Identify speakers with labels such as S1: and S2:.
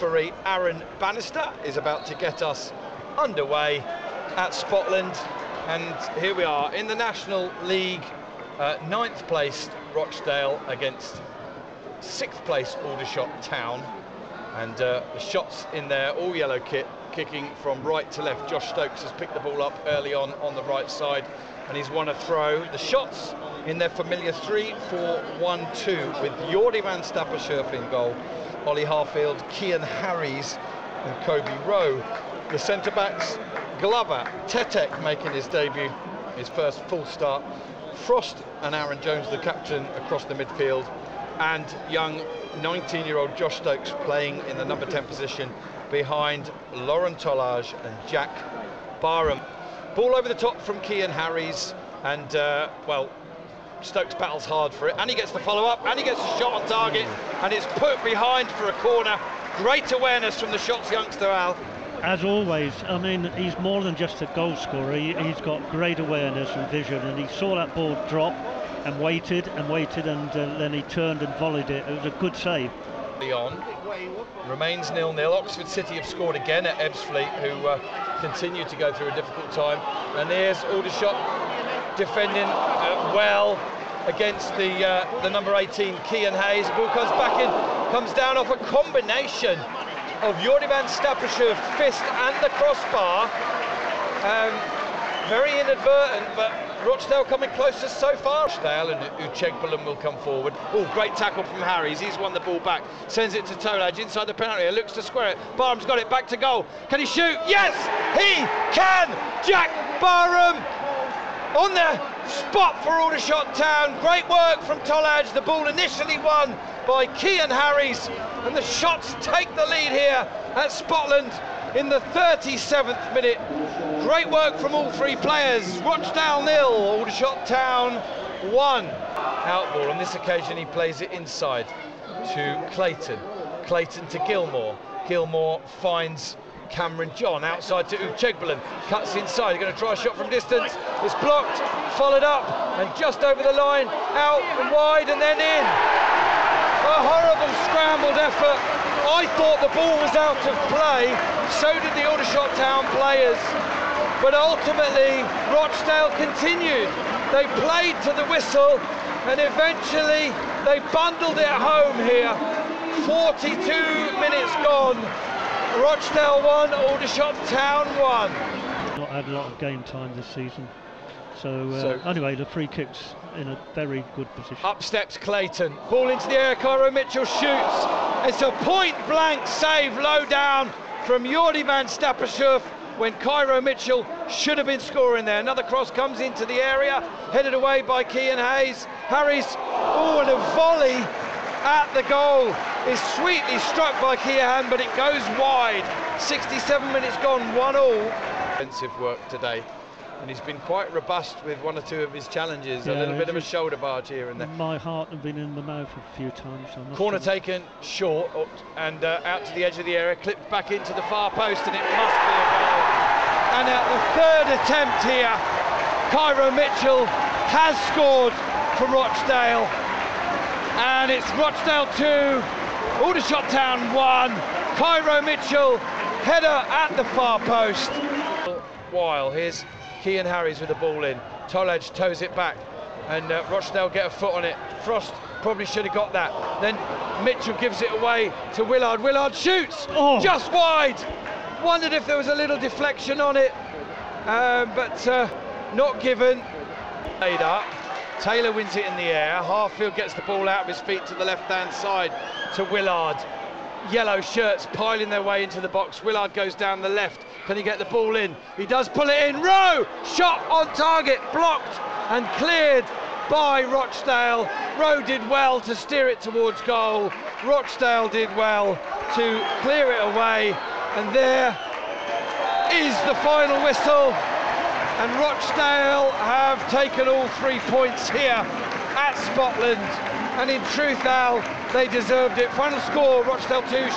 S1: referee Aaron Bannister is about to get us underway at Spotland. And here we are in the National League, uh, ninth placed Rochdale against sixth place Aldershot Town. And uh, the shots in there, all yellow kit, kicking from right to left. Josh Stokes has picked the ball up early on on the right side and he's won a throw. The shots in their familiar 3-4-1-2 with Jordi van Stappershoef in goal, Ollie Harfield, Kian Harries and Kobe Rowe. The centre-backs, Glover, Tetek making his debut, his first full start. Frost and Aaron Jones, the captain, across the midfield. And young 19-year-old Josh Stokes playing in the number 10 position behind Lorent Tolaj and Jack Barham. Ball over the top from Kian Harries, and uh, well, Stokes battles hard for it, and he gets the follow-up, and he gets a shot on target, and it's put behind for a corner. Great awareness from the shots youngster, Al.
S2: As always, I mean, he's more than just a goal scorer. He, has got great awareness and vision, and he saw that ball drop and waited and waited, and uh, then he turned and volleyed it. It was a good save.
S1: On remains nil-nil. Oxford City have scored again at Ebbsfleet, who uh, continue to go through a difficult time. And there's Aldershot defending uh, well against the uh, the number 18, Kian Hayes. Ball comes back in, comes down off a combination of Jordi van Stappershoef fist and the crossbar. Um, very inadvertent, but Rochdale coming closer so far. Rochdale and Uchegbalam will come forward. Oh, great tackle from Harries. He's won the ball back. Sends it to Tolaj inside the penalty area. Looks to square it. Barham's got it back to goal. Can he shoot? Yes, he can. Jack Barham on the spot for Aldershot Town. Great work from Tolaj. The ball initially won by Kian Harries. And the shots take the lead here at Spotland in the 37th minute. Great work from all three players. Rochdale nil, Aldershot Town one. Outball. On this occasion, he plays it inside to Clayton. Clayton to Gilmore. Gilmore finds Cameron John outside to Uchegbalan. Cuts inside. He's going to try a shot from distance. It's blocked, followed up, and just over the line, out and wide, and then in. A horrible scrambled effort. I thought the ball was out of play. So did the Aldershot Town players. But ultimately, Rochdale continued. They played to the whistle and eventually they bundled it home here. 42 minutes gone. Rochdale won, Aldershot Town won.
S2: Not had a lot of game time this season. So, uh, so, anyway, the free kicks in a very good position.
S1: Up steps Clayton. Ball into the air. Kairo Mitchell shoots. It's a point blank save low down from Jordi van Stappershoef when Kairo Mitchell should have been scoring there. Another cross comes into the area, headed away by Kian Hayes. Harris, oh, and a volley at the goal is sweetly struck by Kian, but it goes wide. 67 minutes gone, one all. Defensive work today and he's been quite robust with one or two of his challenges. Yeah, a little bit of a shoulder barge here and there.
S2: My heart has been in the mouth a few times.
S1: Corner taken short and uh, out to the edge of the area, clipped back into the far post, and it must be a goal. And at the third attempt here, Kairo Mitchell has scored for Rochdale. And it's Rochdale 2, Aldershot Town 1. Kairo Mitchell, header at the far post. While here's Kian Harries with the ball in. Tolaj toes it back, and uh, Rochdale get a foot on it. Frost probably should have got that. Then Mitchell gives it away to Willard. Willard shoots oh. just wide. Wondered if there was a little deflection on it, um, but uh, not given. Laid up. Taylor wins it in the air. Harfield gets the ball out of his feet to the left-hand side to Willard yellow shirts piling their way into the box. Willard goes down the left. Can he get the ball in? He does pull it in. Rowe! Shot on target, blocked and cleared by Rochdale. Rowe did well to steer it towards goal. Rochdale did well to clear it away. And there is the final whistle. And Rochdale have taken all three points here at Spotland. And in truth, Al, they deserved it. Final score, Rochdale 2,